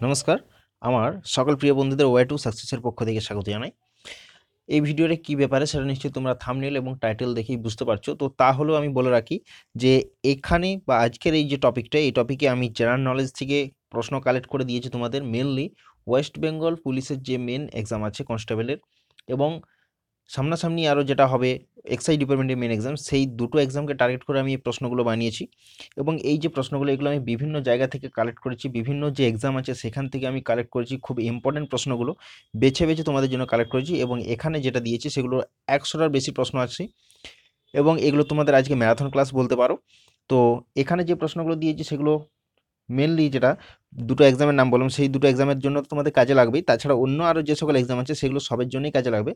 নমস্কার। আমার সকল প্রিয় বন্ধুদের ওয়াই টু সাকসেসের পক্ষ থেকে স্বাগত জানাই। এই ভিডিওর কি ব্যাপারে সেটা নিশ্চয়ই তোমরা থামনেল এবং টাইটেল দেখেই বুঝতে পারছ। তো তা তাহলেও আমি বলে রাখি যে এখানে বা আজকের এই যে টপিকটা এই টপিকে আমি জেনারেল নলেজ থেকে প্রশ্ন কালেক্ট করে দিয়েছি তোমাদের মেনলি ওয়েস্ট বেঙ্গল পুলিশের যে মেন এক্সাম আছে কনস্টেবলের এবং সামনাসামনি আরও যেটা হবে এক্সাইজ ডিপার্টমেন্টের মেন এক্সাম সেই দুটো এক্সামকে টার্গেট করে আমি এই প্রশ্নগুলো বানিয়েছি। এবং এই যে প্রশ্নগুলো, এগুলো আমি বিভিন্ন জায়গা থেকে কালেক্ট করেছি, বিভিন্ন যে এক্সাম আছে সেখান থেকে আমি কালেক্ট করেছি খুব ইম্পর্টেন্ট প্রশ্নগুলো। বেছে বেছে তোমাদের জন্য কালেক্ট করেছি এবং এখানে যেটা দিয়েছি সেগুলো একশোটার বেশি প্রশ্ন আছে। এবং এগুলো তোমাদের আজকে ম্যারাথন ক্লাস বলতে পারো। তো এখানে যে প্রশ্নগুলো দিয়েছি সেগুলো মেনলি যেটা দুটো এক্সামের নাম বললাম, সেই দুটো এক্সামের জন্য তোমাদের কাজে লাগবেই। তাছাড়া অন্য আরও যে সকল এক্সাম আছে, সেগুলো সবের জন্যই কাজে লাগবে।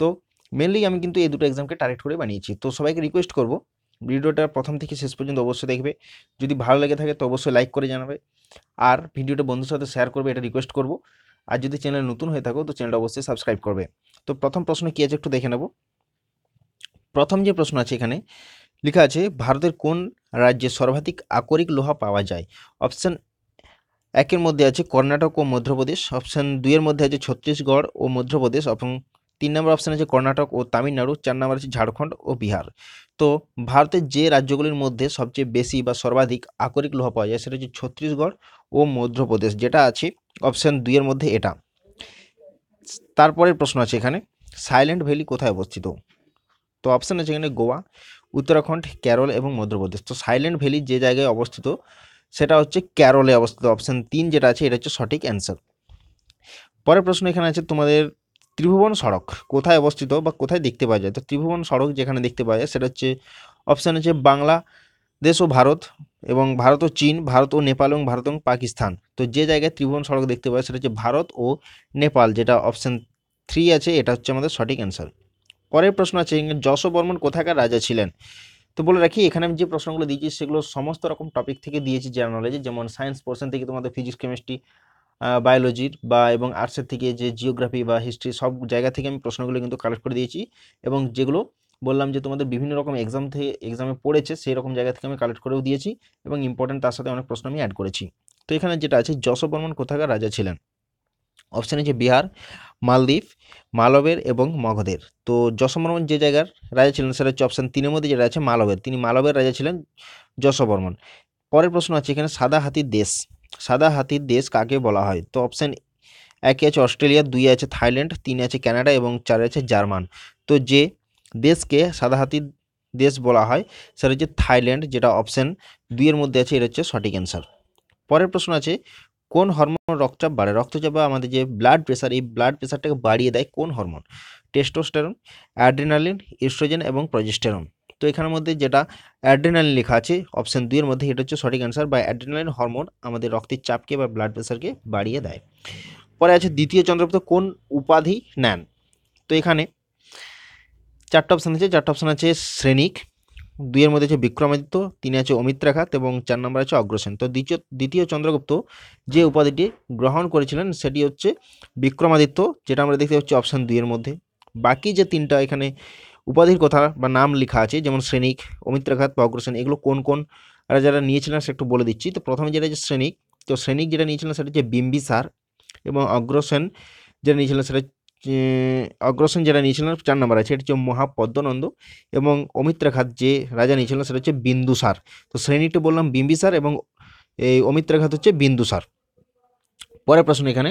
তো মেনলি আমি কিন্তু এই দুটো এক্সামকে টার্গেট করে বানিয়েছি। তো সবাইকে রিকোয়েস্ট করব, ভিডিওটা প্রথম থেকে শেষ পর্যন্ত অবশ্যই দেখবে। যদি ভালো লেগে থাকে তো অবশ্যই লাইক করে জানাবে। আর ভিডিওটা বন্ধুর সাথে শেয়ার করবে, এটা রিকোয়েস্ট করব। আর যদি চ্যানেল নতুন হয়ে থাকো, তো চ্যানেলটা অবশ্যই সাবস্ক্রাইব করবে। তো প্রথম প্রশ্ন কী আছে একটু দেখে নেব। প্রথম যে প্রশ্ন আছে এখানে, লেখা আছে, ভারতের কোন রাজ্যে সর্বাধিক আকরিক লোহা পাওয়া যায়? অপশান একের মধ্যে আছে কর্ণাটক ও মধ্যপ্রদেশ অপশান দুইয়ের মধ্যে আছে ছত্তিশগড় ও মধ্যপ্রদেশ এবং তিন নম্বর অপশান আছে কর্ণাটক ও তামিলনাড়ু, চার নম্বর আছে ঝাড়খণ্ড ও বিহার। তো ভারতের যে রাজ্যগুলির মধ্যে সবচেয়ে বেশি বা সর্বাধিক আকরিক লোহা পাওয়া যায় সেটা হচ্ছে ছত্তিশগড় ও মধ্যপ্রদেশ, যেটা আছে অপশান দুইয়ের মধ্যে এটা। তারপরের প্রশ্ন আছে এখানে সাইলেন্ট ভ্যালি কোথায় অবস্থিত? তো অপশান আছে এখানে গোয়া, উত্তরাখণ্ড, কেরল এবং মধ্যপ্রদেশ। তো সাইলেন্ট ভ্যালি যে জায়গায় অবস্থিত সেটা হচ্ছে কেরলে অবস্থিত। অপশান তিন যেটা আছে, এটা হচ্ছে সঠিক অ্যান্সার পরের প্রশ্ন এখানে আছে তোমাদের ত্রিভুবন সড়ক। কোথায় অবস্থিত বা কোথায় দেখতে পাওয়া যায়? তো ত্রিভুবন সড়ক যেখানে দেখতে পাওয়া যায়, সেটা হচ্ছে অপশান আছে বাংলাদেশ ও ভারত এবং ভারত ও চীন, ভারত ও নেপাল এবং ভারত এবং পাকিস্তান। তো যে জায়গায় ত্রিভুবন সড়ক দেখতে পাওয়া যায়, সেটা হচ্ছে ভারত ও নেপাল, যেটা অপশান থ্রি আছে, এটা হচ্ছে আমাদের সঠিক অ্যান্সার পরের প্রশ্ন আছে যশো বর্মন কোথাকার রাজা ছিলেন? তো বলে রাখি, এখানে আমি যে প্রশ্নগুলো দিয়েছি, সেগুলো সমস্ত রকম টপিক থেকে দিয়েছি জেনারেল নলেজে যেমন সায়েন্স পোর্শন থেকে তোমাদের ফিজিক্স কেমিস্ট্রি বায়োলজির বা এবং আর্টসের থেকে যে জিওগ্রাফি বা হিস্ট্রি সব জায়গা থেকে আমি প্রশ্নগুলো কিন্তু কালেক্ট করে দিয়েছি। এবং যেগুলো বললাম যে তোমাদের বিভিন্ন রকম এক্সাম থেকে এক্সামে পড়েছে, সেই রকম জায়গা থেকে আমি কালেক্ট করেও দিয়েছি এবং ইম্পর্টেন্ট তার সাথে অনেক প্রশ্ন আমি অ্যাড করেছি। তো এখানে যেটা আছে যশো বর্মন কোথাকার রাজা ছিলেন? অপশান আছে বিহার, মালদ্বীপ, মালবের এবং মগধের। তো যশোবর্মন যে জায়গার রাজা ছিলেন, সেটা হচ্ছে অপশান তিনের মধ্যে যেটা আছে মালবের। তিনি মালবের রাজা ছিলেন যশোবর্মন পরের প্রশ্ন আছে, এখানে সাদা হাতির দেশ। সাদা হাতির দেশ কাকে বলা হয়? তো অপশান একে আছে অস্ট্রেলিয়া, দুই আছে থাইল্যান্ড, তিন আছে কানাডা এবং চার আছে জার্মান। তো যে দেশকে সাদা হাতির দেশ বলা হয়, সেটা হচ্ছে থাইল্যান্ড, যেটা অপশান দুইয়ের মধ্যে আছে, এটা হচ্ছে সঠিক অ্যান্সার। পরের প্রশ্ন আছে কোন হরমোন রক্তচাপ বাড়ে? রক্তচাপ আমাদের যে ব্লাড প্রেশার এই ব্লাড প্রেশারটাকে বাড়িয়ে দেয় কোন হরমোন টেস্টোস্টেরন অ্যাড্রিনালিন ইস্ট্রোজেন এবং প্রজেস্টেরন তো এখানের মধ্যে যেটা অ্যাড্রিনালিন লেখা আছে অপশান দুইয়ের মধ্যে, এটা হচ্ছে সঠিক অ্যান্সার বা অ্যাড্রিনালিন হরমোন আমাদের রক্তের চাপকে বা ব্লাড প্রেশারকে বাড়িয়ে দেয়। পরে আছে দ্বিতীয় চন্দ্রগুপ্ত কোন উপাধি নেন? তো এখানে চারটা অপশান আছে, চারটা অপশান আছে শ্রেণিক দুইয়ের মধ্যে আছে বিক্রমাদিত্য, তিনে আছে অমিত্রাঘাত এবং চার নম্বর আছে অগ্রসেন। তো দ্বিতীয় দ্বিতীয় চন্দ্রগুপ্ত যে উপাধিটি গ্রহণ করেছিলেন, সেটি হচ্ছে বিক্রমাদিত্য, যেটা আমরা দেখতে পাচ্ছি অপশান দুইয়ের মধ্যে। বাকি যে তিনটা এখানে উপাধির কথা বা নাম লেখা আছে, যেমন শ্রেণিক, অমিত্রাঘাত বা অগ্রসেন, এগুলো কোন কোন যারা নিয়েছিলেন সে একটু বলে দিচ্ছি। তো প্রথমে যেটা হচ্ছে শ্রেণিক, তো শ্রেণিক যেটা নিয়েছিলেন সেটা হচ্ছে বিম্বিসার এবং অগ্রসেন যেটা নিয়েছিলেন সেটা অগ্রসেন যেটা নিয়েছিলেন, চার নম্বর আছে এটা হচ্ছে মহাপদ্মনন্দ এবং অমিত্রাঘাত যে রাজা নিয়েছিলেন, সেটা হচ্ছে বিন্দুসার তো শ্রেণীটি বললাম বিম্বিসার এবং এই অমিত্রাঘাত হচ্ছে বিন্দুসার পরের প্রশ্ন এখানে।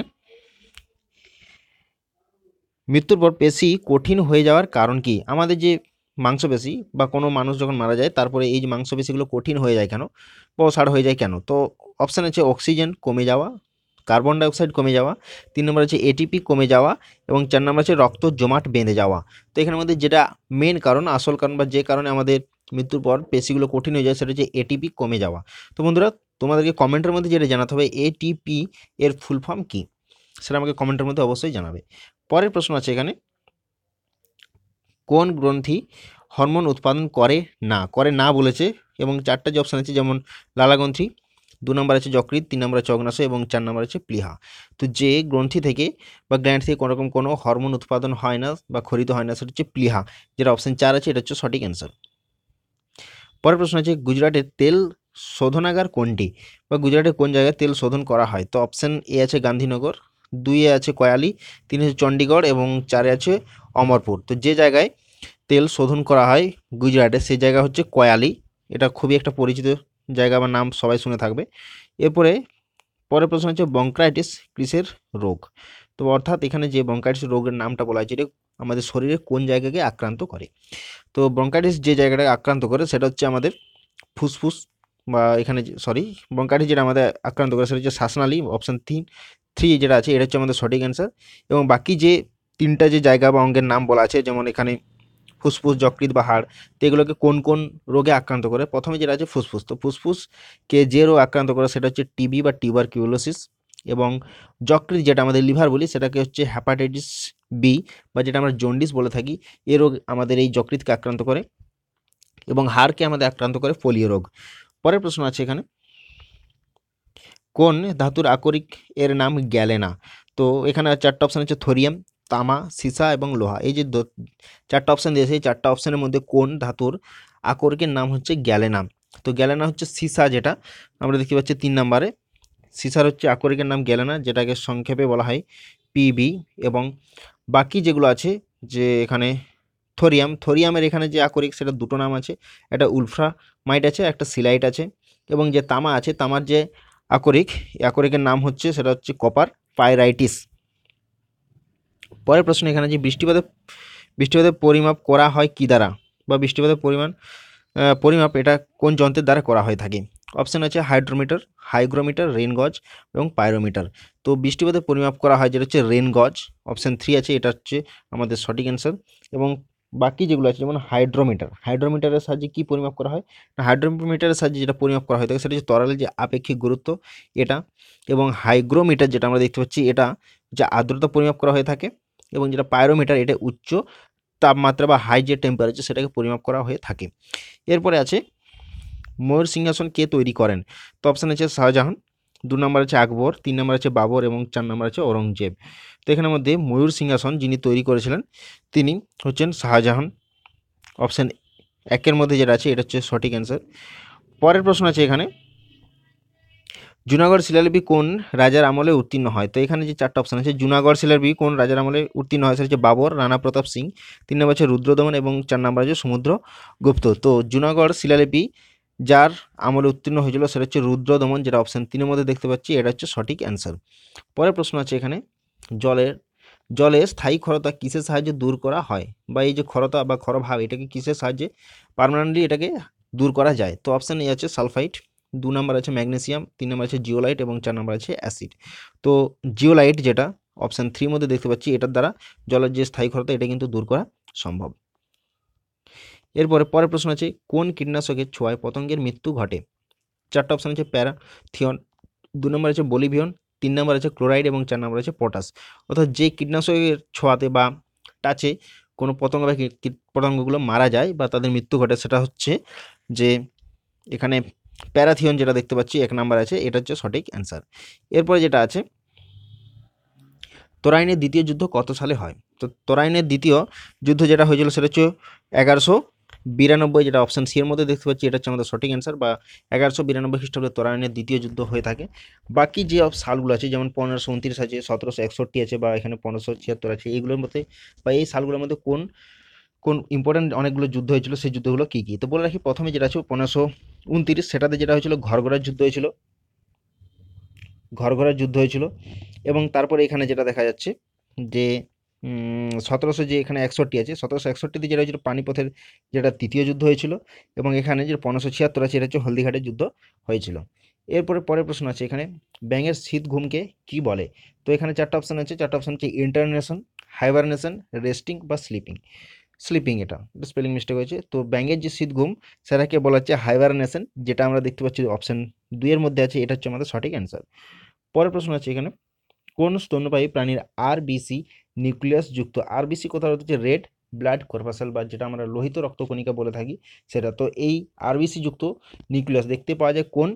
মৃত্যুর পর পেশি কঠিন হয়ে যাওয়ার কারণ কি? আমাদের যে মাংসপেশি বা কোনো মানুষ যখন মারা যায়, তারপরে এই যে মাংসপেশিগুলো কঠিন হয়ে যায় কেন? বা অসাড় হয়ে যায় কেন? তো অপশান আছে অক্সিজেন কমে যাওয়া কার্বন ডাইঅক্সাইড কমে যাওয়া, তিন নম্বর আছে এটিপি কমে যাওয়া এবং চার নম্বর আছে রক্ত জমাট বেঁধে যাওয়া। তো এখানের মধ্যে যেটা মেন কারণ, আসল কারণ বা যে কারণে আমাদের মৃত্যুর পর পেশিগুলো কঠিন হয়ে যায় সেটা হচ্ছে এটিপি কমে যাওয়া। তো বন্ধুরা, তোমাদেরকে কমেন্টের মধ্যে যেটা জানাতে হবে এটিপি এর ফুল ফর্ম কী? সেটা আমাকে কমেন্টের মধ্যে অবশ্যই জানাবে। পরের প্রশ্ন আছে এখানে। কোন গ্রন্থি হরমোন উৎপাদন করে না? করে না বলেছে এবং চারটা যে অপশান আছে, যেমন লালাগ্রন্থি দু নম্বর আছে যকৃৎ, তিন নম্বর আছে অগ্নাশয় এবং চার নম্বর আছে প্লিহা। তো যে গ্রন্থি থেকে বা গ্ল্যান্ড থেকে কোনো রকম কোনো হরমোন উৎপাদন হয় না বা খরিত হয় না, সেটা হচ্ছে প্লিহা। যেটা অপশান চার আছে, এটা হচ্ছে সঠিক অ্যান্সার পরের প্রশ্ন আছে গুজরাটের তেল শোধনাগার কোনটি? বা গুজরাটের কোন জায়গায় তেল শোধন করা হয়? তো অপশান এ আছে গান্ধীনগর দুইয়ে আছে কয়ালি, তিন আছে চণ্ডীগড় এবং চারে আছে অমরপুর। তো যে জায়গায় তেল শোধন করা হয় গুজরাটে সেই জায়গা হচ্ছে কয়ালি। এটা খুবই একটা পরিচিত জায়গা বা নাম সবাই শুনে থাকবে। এরপরে পরের প্রশ্ন হচ্ছে বঙ্ক্রাইটিস কিসের রোগ? তো অর্থাৎ এখানে যে ব্রঙ্কাইটিস রোগের নামটা বলা হয়েছে, এটা আমাদের শরীরে কোন জায়গাকে আক্রান্ত করে? তো ব্রঙ্কাইটিস যে জায়গাটাকে আক্রান্ত করে, সেটা হচ্ছে আমাদের ফুসফুস বা এখানে সরি ব্রঙ্কাইটিস যেটা আমাদের আক্রান্ত করে, সেটা হচ্ছে শ্বাসনালী অপশান তিন। থ্রি যেটা আছে, এটা হচ্ছে আমাদের সঠিক অ্যান্সার এবং বাকি যে তিনটা যে জায়গা বা অঙ্গের নাম বলা আছে, যেমন এখানে ফুসফুস, যকৃৎ বা হাড়, তো এগুলোকে কোন কোন রোগে আক্রান্ত করে? প্রথমে যেটা আছে ফুসফুস, তো ফুসফুসকে যে রোগ আক্রান্ত করে সেটা হচ্ছে টিবি বা টিউবার কিউলোসিস এবং যকৃৎ যেটা আমাদের লিভার বলি সেটাকে হচ্ছে হ্যাপাটাইটিস বি বা যেটা আমরা জন্ডিস বলে থাকি, এ রোগ আমাদের এই যকৃৎকে আক্রান্ত করে এবং হাড়কে আমাদের আক্রান্ত করে পোলিও রোগ। পরের প্রশ্ন আছে এখানে। কোন ধাতুর আকরিক এর নাম গ্যালেনা? তো এখানে চারটা অপশান হচ্ছে থোরিয়াম তামা, সীসা এবং লোহা। এই যে চারটা অপশান দিয়েছে, এই চারটা অপশানের মধ্যে কোন ধাতুর আকরিকের নাম হচ্ছে গ্যালেনা তো গ্যালেনা হচ্ছে সীসা যেটা, আমরা দেখতে পাচ্ছি তিন নম্বরে। সিসার হচ্ছে আকরিকের নাম গ্যালেনা, যেটাকে সংক্ষেপে বলা হয় পিবি এবং বাকি যেগুলো আছে, যে এখানে থোরিয়াম, থোরিয়ামের এখানে যে আকরিক, সেটা দুটো নাম আছে। একটা উলফ্রা মাইট আছে, একটা সিলাইট আছে এবং যে তামা আছে, তামার যে আকরিক আকরিকের নাম হচ্ছে, সেটা হচ্ছে কপার পাইরাইটিস। পরের প্রশ্ন এখানে যে বৃষ্টিপাতের বৃষ্টিপাতের পরিমাপ করা হয় কী দ্বারা? বা বৃষ্টিপাতের পরিমাণ পরিমাপ এটা কোন যন্ত্রের দ্বারা করা হয়ে থাকে? অপশান আছে হাইড্রোমিটার, হাইগ্রোমিটার রেন গজ এবং পাইরোমিটার। তো বৃষ্টিপাতের পরিমাপ করা হয় যেটা হচ্ছে রেন গজ অপশান থ্রি আছে, এটা হচ্ছে আমাদের সঠিক অ্যান্সার এবং বাকি যেগুলো আছে যেমন হাইড্রোমিটার, হাইড্রোমিটারের সাহায্যে কী পরিমাপ করা হয়? না, হাইড্রোমিটারের সাহায্যে যেটা পরিমাপ করা হয় থাকে সেটা হচ্ছে তরলের যে আপেক্ষিক গুরুত্ব, এটা এবং হাইগ্রোমিটার যেটা আমরা দেখতে পাচ্ছি, এটা যে আর্দ্রতা পরিমাপ করা হয়ে থাকে এবং যেটা পাইরোমিটার, এটা উচ্চ তাপমাত্রা বা হাই যে টেম্পারেচার সেটাকে পরিমাপ করা হয়ে থাকে। এরপরে আছে, ময়ূর সিংহাসন কে তৈরি করেন? তো অপশান আছে শাহজাহান, দু নম্বর আছে আকবর, তিন নম্বর আছে বাবর এবং চার নম্বর আছে ঔরঙ্গজেব। তো এখানের মধ্যে ময়ূর সিংহাসন যিনি তৈরি করেছিলেন, তিনি হচ্ছেন শাহজাহান। অপশান একের মধ্যে যেটা আছে, এটা হচ্ছে সঠিক অ্যান্সার পরের প্রশ্ন আছে এখানে জুনাগড় শিলালিপি কোন রাজার আমলে উত্তীর্ণ হয়? তো এখানে যে চারটা অপশান আছে, জুনাগড় শিলালিপি কোন রাজার আমলে উত্তীর্ণ হয়? সেটা হচ্ছে বাবর, রানা প্রতাপ সিং, তিন নম্বর আছে রুদ্রদমন এবং চার নম্বর আছে সমুদ্র গুপ্ত। তো জুনাগড় শিলালিপি যার আমলে উত্তীর্ণ হয়েছিল সেটা হচ্ছে রুদ্রদমন যেটা অপশান তিনের মধ্যে দেখতে পাচ্ছি, এটা হচ্ছে সঠিক অ্যান্সার পরের প্রশ্ন আছে এখানে, জলের, জলে স্থায়ী ক্ষরতা কিসের সাহায্যে দূর করা হয়? বা এই যে ক্ষরতা বা ক্ষরভাব, এটাকে কিসের সাহায্যে পার্মানেন্টলি এটাকে দূর করা যায়? তো অপশান এ আছে সালফাইড। দু নম্বর আছে ম্যাগনেসিয়াম, তিন নম্বর আছে জিওলাইট এবং চার নম্বর আছে অ্যাসিড। তো জিওলাইট যেটা, অপশান থ্রির মধ্যে দেখতে পাচ্ছি, এটার দ্বারা জলের যে স্থায়ী ক্ষরতা, এটা কিন্তু দূর করা সম্ভব। এরপরে পরের প্রশ্ন আছে, কোন কীটনাশকের ছোঁয়ায় পতঙ্গের মৃত্যু ঘটে? চারটা অপশান আছে, প্যারাথিয়ন, দু নম্বর আছে বলিভিয়ন, তিন নম্বর আছে ক্লোরাইড এবং চার নম্বর আছে পটাশ। অর্থাৎ যে কীটনাশকের ছোঁয়াতে বা টাচে কোনো পতঙ্গ বা কীট, পতঙ্গগুলো মারা যায় বা তাদের মৃত্যু ঘটে, সেটা হচ্ছে যে এখানে প্যারাথিয়ন যেটা দেখতে পাচ্ছি, এক নাম্বার আছে, এটা হচ্ছে সঠিক অ্যান্সার। এরপরে যেটা আছে, তোরাইনের দ্বিতীয় যুদ্ধ কত সালে হয়? তো তোরাইনের দ্বিতীয় যুদ্ধ যেটা হয়েছিল সেটা হচ্ছে এগারোশো বিরানব্বই, যেটা অপশান সি এর মধ্যে দেখতে পাচ্ছি, এটা হচ্ছে আমাদের সঠিক অ্যান্সার, বা এগারোশো বিরানব্বই খ্রিস্টাব্দে তোরাইনের দ্বিতীয় যুদ্ধ হয়ে থাকে। বাকি যে সালগুলো আছে, যেমন পনেরোশো উনত্রিশ আছে, সতেরোশো একষট্টি আছে, বা এখানে পনেরোশো ছিয়াত্তর আছে এইগুলোর মধ্যে, বা এই সালগুলোর মধ্যে কোন কোন ইম্পর্ট্যান্ট অনেকগুলো যুদ্ধ হয়েছিল, সেই যুদ্ধগুলো কী কী? তো বলে রাখি, প্রথমে যেটা আছে, পনেরোশো উনত্রিশ, সেটাতে যেটা হয়েছিল, ঘরঘরের যুদ্ধ হয়েছিল। ঘরঘরের যুদ্ধ হয়েছিল। এবং তারপরে এখানে যেটা দেখা যাচ্ছে যে সতেরোশো যে এখানে একষট্টি আছে, সতেরোশো একষট্টিতে যেটা হয়েছিল, পানিপথের যেটা তৃতীয় যুদ্ধ হয়েছিল এবং এখানে যে পনেরোশো ছিয়াত্তর আছে, এটা হচ্ছে হলদিঘাটের যুদ্ধ হয়েছিল। এরপরে পরের প্রশ্ন আছে এখানে, ব্যাঙের শীত ঘুমকে কি বলে? তো এখানে চারটা অপশান আছে, চারটা অপশান হচ্ছে ইন্টারনেশন হাইবারনেশন রেস্টিং বা স্লিপিং স্লিপিং এটা স্পেলিং মিস্টেক হয়েছে। তো ব্যাঙের যে শীত ঘুম, সেটাকে বলা হচ্ছে হাইবারনেশন যেটা আমরা দেখতে পাচ্ছি অপশান দুইয়ের মধ্যে আছে, এটা হচ্ছে আমাদের সঠিক অ্যান্সার পরের প্রশ্ন আছে এখানে, কোন স্তন্যপায়ী প্রাণীর আরবিসি নিউক্লিয়াস যুক্ত? আরবিসি কোথাও হচ্ছে রেড ব্লাড কর্পাসাল বা যেটা আমরা লোহিত রক্তকণিকা বলে থাকি, সেটা। তো এই আরবিসি যুক্ত নিউক্লিয়াস দেখতে পাওয়া যায় কোন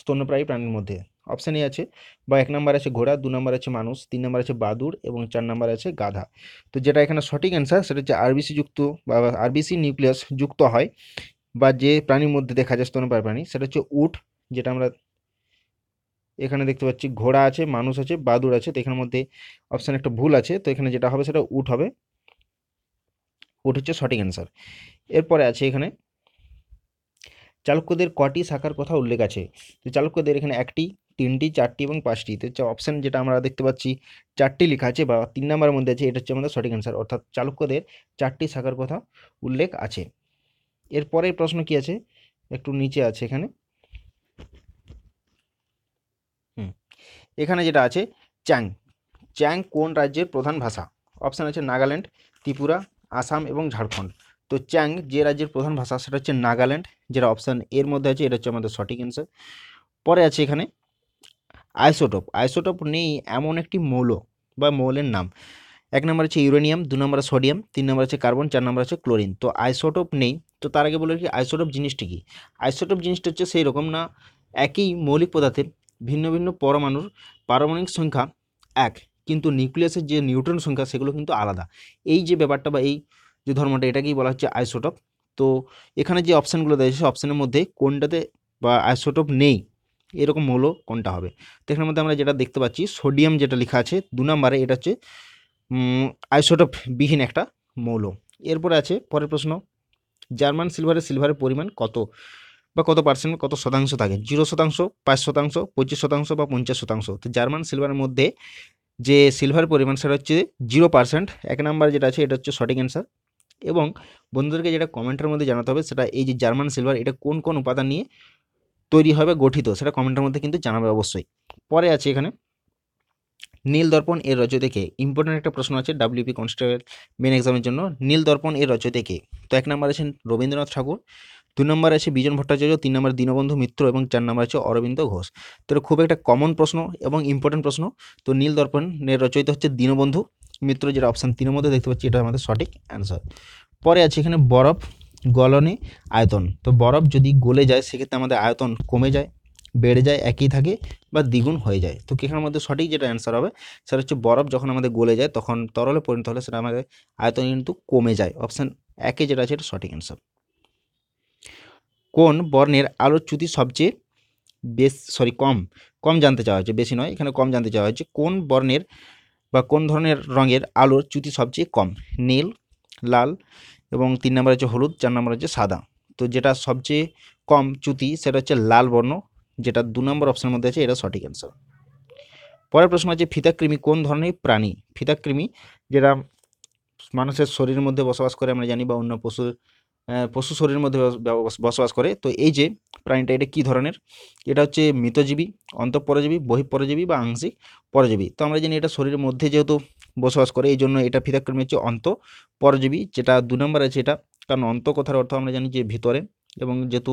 স্তন্যপ্রায়ী প্রাণীর মধ্যে? অপশান এ আছে, বা এক নম্বর আছে ঘোড়া, দু নম্বর আছে মানুষ, তিন নম্বর আছে বাদুড় এবং চার নম্বর আছে গাধা। তো যেটা এখানে সঠিক অ্যান্সার সেটা হচ্ছে আরবিসি যুক্ত বা আরবিসি নিউক্লিয়াস যুক্ত হয়, বা যে প্রাণীর মধ্যে দেখা যায় স্তন্যপায়ী প্রাণী, সেটা হচ্ছে উট, যেটা আমরা এখানে দেখতে পাচ্ছি। ঘোড়া আছে, মানুষ আছে, বাদুড় আছে, তো এখানের মধ্যে অপশান একটা ভুল আছে, তো এখানে যেটা হবে সেটা উট হবে। উট হচ্ছে সঠিক অ্যান্সার এরপরে আছে এখানে চালুক্যদের কটি শাখার কথা উল্লেখ আছে? তো চালুক্যদের এখানে একটি তিনটি, চারটি এবং পাঁচটি। তো হচ্ছে অপশান যেটা আমরা দেখতে পাচ্ছি, চারটি লেখা আছে বা তিন নম্বরের মধ্যে আছে, এটা হচ্ছে আমাদের সঠিক অ্যান্সার অর্থাৎ চালুক্যদের চারটি শাখার কথা উল্লেখ আছে। এরপরের প্রশ্ন কি আছে? একটু নিচে আছে এখানে। হুম, এখানে যেটা আছে, চ্যাং। চ্যাং কোন রাজ্যের প্রধান ভাষা? অপশান আছে নাগাল্যান্ড, ত্রিপুরা, আসাম এবং ঝাড়খণ্ড। তো চ্যাং যে রাজ্যের প্রধান ভাষা, সেটা হচ্ছে নাগাল্যান্ড, যেটা অপশান এর মধ্যে আছে, এটা হচ্ছে আমাদের সঠিক অ্যান্সার পরে আছে এখানে আইসোটোপ। আইসোটোপ নেই এমন একটি মৌল বা মৌলের নাম। এক নম্বর আছে ইউরেনিয়াম, দু নম্বর সোডিয়াম, তিন নম্বর আছে কার্বন, চার নম্বর আছে ক্লোরিন। তো আইসোটোপ নেই। তো তার আগে বলে কি আইসোটোপ জিনিসটি কী? আইসোটোপ জিনিসটা হচ্ছে সেই রকম না, একই মৌলিক পদার্থের ভিন্ন ভিন্ন পরমাণুর পারমাণবিক সংখ্যা এক, কিন্তু নিউক্লিয়াসের যে নিউট্রন সংখ্যা সেগুলো কিন্তু আলাদা। এই যে ব্যাপারটা বা এই যে ধর্মটা, এটাকেই বলা হচ্ছে আইসোটপ। তো এখানে যে অপশানগুলো দেওয়া আছে অপশানের মধ্যে কোনটাতে বা আইসোটোপ নেই এরকম মৌল কোনটা হবে। তো এখানের মধ্যে আমরা যেটা দেখতে পাচ্ছি, সোডিয়াম যেটা লেখা আছে, দু নম্বরে এটা হচ্ছে আইসোটোপ বিহীন একটা মৌল। এরপরে আছে, পরের প্রশ্ন, জার্মান সিলভারের সিলভারের পরিমাণ কত? বা কত পার্সেন্ট কত শতাংশ থাকে? জিরো শতাংশ, পাঁচ শতাংশ, পঁচিশ শতাংশ বা পঞ্চাশ শতাংশ। তো জার্মান সিলভারের মধ্যে যে সিলভার পরিমাণ সেটা হচ্ছে জিরো পার্সেন্ট এক নাম্বার যেটা আছে, এটা হচ্ছে সঠিক অ্যান্সার এবং বন্ধুদেরকে যেটা কমেন্টের মধ্যে জানাতে হবে, সেটা এই যে জার্মান সিলভার এটা কোন কোন উপাদান নিয়ে তৈরি হবে, গঠিত। সেটা কমেন্টের মধ্যে কিন্তু জানাবে অবশ্যই। পরে আছে এখানে নীল দর্পণ এর রচয়িতা কে ইম্পর্টেন্ট একটা প্রশ্ন আছে ডাব্লিউপি কনস্টেবল মেন এক্সামের জন্য নীল দর্পণ এর রচয়িতা কে তো এক নম্বর আছেন রবীন্দ্রনাথ ঠাকুর, দু নম্বর আছে বিজন ভট্টাচার্য, তিন নম্বর দীনবন্ধু মিত্র এবং চার নম্বর আছে অরবিন্দ ঘোষ। তো খুব একটা কমন প্রশ্ন এবং ইম্পর্টেন্ট প্রশ্ন। তো নীল দর্পণ এর রচয়িতা হচ্ছে দীনবন্ধু মিত্র, যেটা অপশান তিনের মধ্যে দেখতে পাচ্ছি, এটা আমাদের সঠিক অ্যান্সার পরে আছে এখানে বরফ গলনে আয়তন। তো বরফ যদি গলে যায়, সেক্ষেত্রে আমাদের আয়তন কমে যায়, বেড়ে যায়, একই থাকে বা দ্বিগুণ হয়ে যায়। তো এখানের মধ্যে সঠিক যেটা অ্যান্সার হবে, সেটা হচ্ছে বরফ যখন আমাদের গলে যায়, তখন তরলে পরিণত হলে সেটা আমাদের আয়তন কিন্তু কমে যায়। অপশান একে যেটা আছে, এটা সঠিক অ্যান্সার কোন বর্ণের আলোর চ্যুতি সবচেয়ে বেশ সরি কম। কম জানতে চাওয়া হয়েছে, বেশি নয়। এখানে কম জানতে চাওয়া হয়েছে, কোন বর্ণের বা কোন ধরনের রঙের আলোর চ্যুতি সবচেয়ে কম? নীল, লাল এবং তিন নম্বর হচ্ছে হলুদ, চার নম্বর হচ্ছে সাদা। তো যেটা সবচেয়ে কম চ্যুতি, সেটা হচ্ছে লাল বর্ণ, যেটা দু নম্বর অপশনের মধ্যে আছে, এটা সঠিক অ্যান্সার পরের প্রশ্ন আছে, ফিতাকৃমি কোন ধরনের প্রাণী? ফিতাকৃমি, যেটা মানুষের শরীরের মধ্যে বসবাস করে, আমরা জানি, বা অন্য পশুর পশু শরীরের মধ্যে বসবাস করে। তো এই যে প্রাণীটা, এটা কী ধরনের? এটা হচ্ছে মৃতজীবী, অন্তঃপরজীবী, বহিঃপরজীবী বা আংশিক পরজীবী। তো আমরা জানি, এটা শরীরের মধ্যে যেহেতু বসবাস করে। এই জন্য এটা ফিতাকৃমি হচ্ছে অন্ত পরজীবী, যেটা দু নম্বর আছে এটা। কারণ অন্ত কথার অর্থ আমরা জানি যে ভিতরে এবং যেহেতু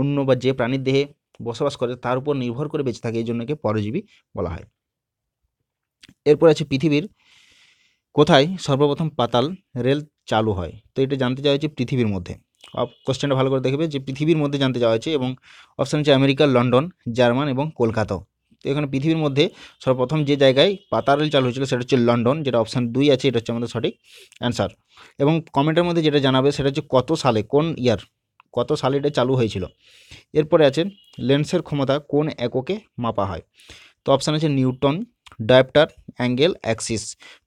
অন্য বা যে প্রাণীর দেহে বসবাস করে তার উপর নির্ভর করে বেঁচে থাকে, এই জন্য একে পরজীবী বলা হয়। এরপর আছে পৃথিবীর কোথায় সর্বপ্রথম পাতাল রেল চালু হয়? তো এটা জানতে চাওয়া হয়েছে পৃথিবীর মধ্যে। কোশ্চেনটা ভালো করে দেখবে যে পৃথিবীর মধ্যে জানতে চাওয়া হয়েছে এবং অপশান হচ্ছে আমেরিকা, লন্ডন, জার্মান এবং কলকাতাও। তো এখানে পৃথিবীর মধ্যে সর্বপ্রথম যে জায়গায় পাতা রেল চালু হয়েছিল সেটা হচ্ছে লন্ডন, যেটা অপশান দুই আছে, এটা হচ্ছে আমাদের সঠিক অ্যান্সার এবং কমেন্টের মধ্যে যেটা জানাবে সেটা হচ্ছে কত সালে, কোন ইয়ার কত সালে এটা চালু হয়েছিল? এরপরে আছে লেন্সের ক্ষমতা কোন এককে মাপা হয়? তো অপশান আছে নিউটন, ডায়াপ্টার, অ্যাঙ্গেল অ্যাক্সিস